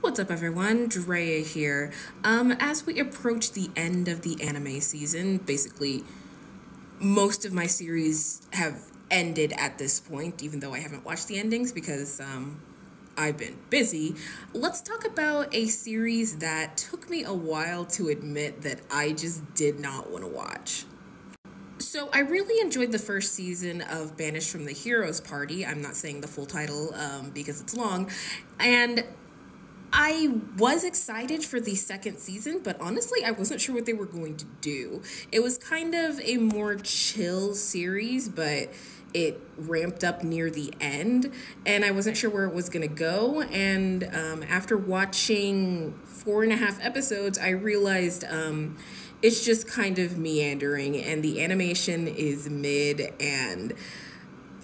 What's up, everyone? Drea here. Um, as we approach the end of the anime season, basically, most of my series have ended at this point, even though I haven't watched the endings because um, I've been busy. Let's talk about a series that took me a while to admit that I just did not want to watch. So I really enjoyed the first season of Banished from the Heroes Party. I'm not saying the full title um, because it's long. And I was excited for the second season, but honestly, I wasn't sure what they were going to do. It was kind of a more chill series, but it ramped up near the end, and I wasn't sure where it was going to go. And um, after watching four and a half episodes, I realized um, it's just kind of meandering, and the animation is mid and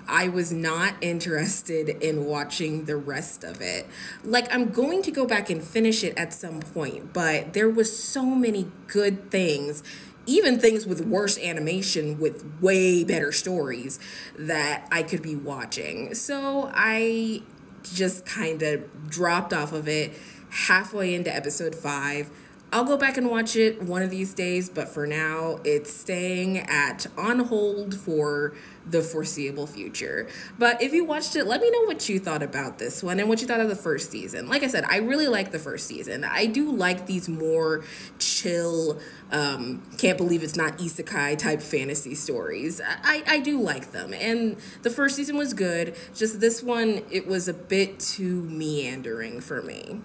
I was not interested in watching the rest of it. Like I'm going to go back and finish it at some point, but there was so many good things, even things with worse animation with way better stories that I could be watching. So I just kind of dropped off of it halfway into episode 5 I'll go back and watch it one of these days, but for now, it's staying at on hold for the foreseeable future. But if you watched it, let me know what you thought about this one and what you thought of the first season. Like I said, I really like the first season. I do like these more chill, um, can't believe it's not isekai type fantasy stories. I, I do like them. And the first season was good, just this one, it was a bit too meandering for me.